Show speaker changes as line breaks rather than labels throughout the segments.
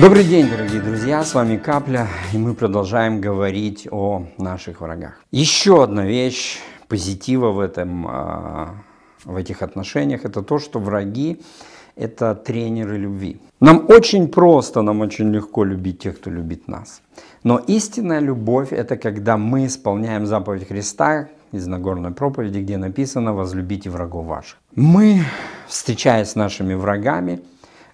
Добрый день, дорогие друзья, с вами Капля, и мы продолжаем говорить о наших врагах. Еще одна вещь позитива в, этом, а, в этих отношениях, это то, что враги – это тренеры любви. Нам очень просто, нам очень легко любить тех, кто любит нас. Но истинная любовь – это когда мы исполняем заповедь Христа из Нагорной проповеди, где написано «возлюбите врагов ваших». Мы, встречаясь с нашими врагами,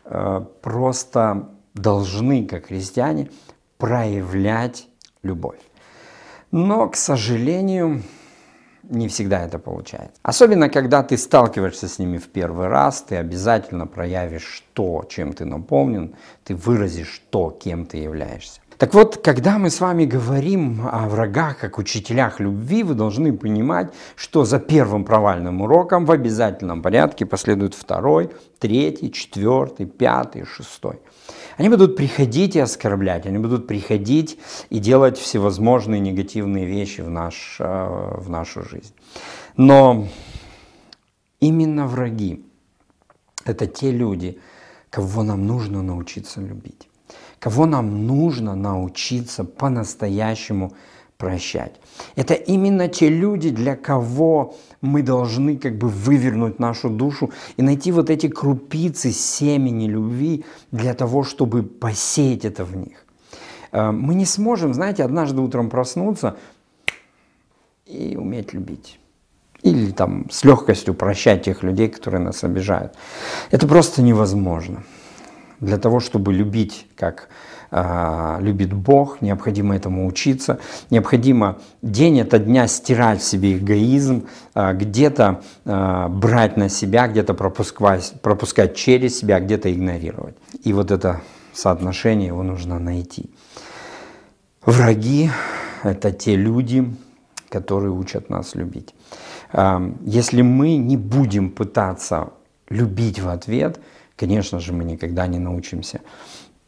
э, просто должны, как христиане, проявлять любовь. Но, к сожалению, не всегда это получается. Особенно, когда ты сталкиваешься с ними в первый раз, ты обязательно проявишь то, чем ты наполнен, ты выразишь то, кем ты являешься. Так вот, когда мы с вами говорим о врагах как учителях любви, вы должны понимать, что за первым провальным уроком в обязательном порядке последует второй, третий, четвертый, пятый, шестой. Они будут приходить и оскорблять, они будут приходить и делать всевозможные негативные вещи в, наш, э, в нашу жизнь. Но именно враги – это те люди, кого нам нужно научиться любить кого нам нужно научиться по-настоящему прощать. Это именно те люди, для кого мы должны как бы вывернуть нашу душу и найти вот эти крупицы семени любви для того, чтобы посеять это в них. Э, мы не сможем, знаете, однажды утром проснуться и уметь любить. Или там с легкостью прощать тех людей, которые нас обижают. Это просто невозможно. Для того, чтобы любить, как э, любит Бог, необходимо этому учиться. Необходимо день ото дня стирать в себе эгоизм, э, где-то э, брать на себя, где-то пропускать, пропускать через себя, где-то игнорировать. И вот это соотношение его нужно найти. Враги – это те люди, которые учат нас любить. Если мы не будем пытаться любить в ответ – конечно же, мы никогда не научимся.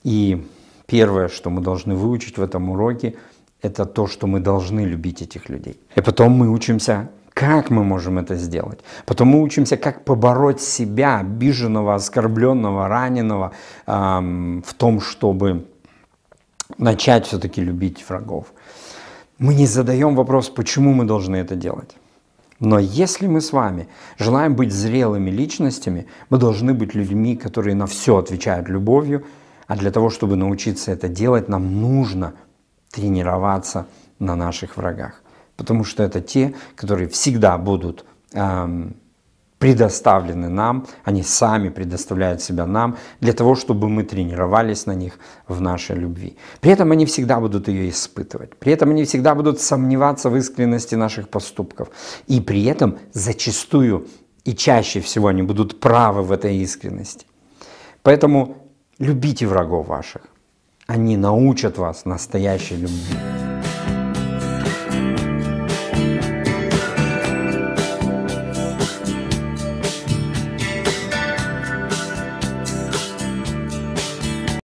И первое, что мы должны выучить в этом уроке, это то, что мы должны любить этих людей. И потом мы учимся, как мы можем это сделать. Потом мы учимся, как побороть себя, обиженного, оскорбленного, раненого, эм, в том, чтобы начать все-таки любить врагов. Мы не задаем вопрос, почему мы должны это делать. Но если мы с вами желаем быть зрелыми личностями, мы должны быть людьми, которые на все отвечают любовью, а для того, чтобы научиться это делать, нам нужно тренироваться на наших врагах. Потому что это те, которые всегда будут эм, предоставлены нам, они сами предоставляют себя нам для того, чтобы мы тренировались на них в нашей любви. При этом они всегда будут ее испытывать, при этом они всегда будут сомневаться в искренности наших поступков. И при этом зачастую и чаще всего они будут правы в этой искренности. Поэтому любите врагов ваших, они научат вас настоящей любви.